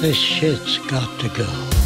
This shit's got to go.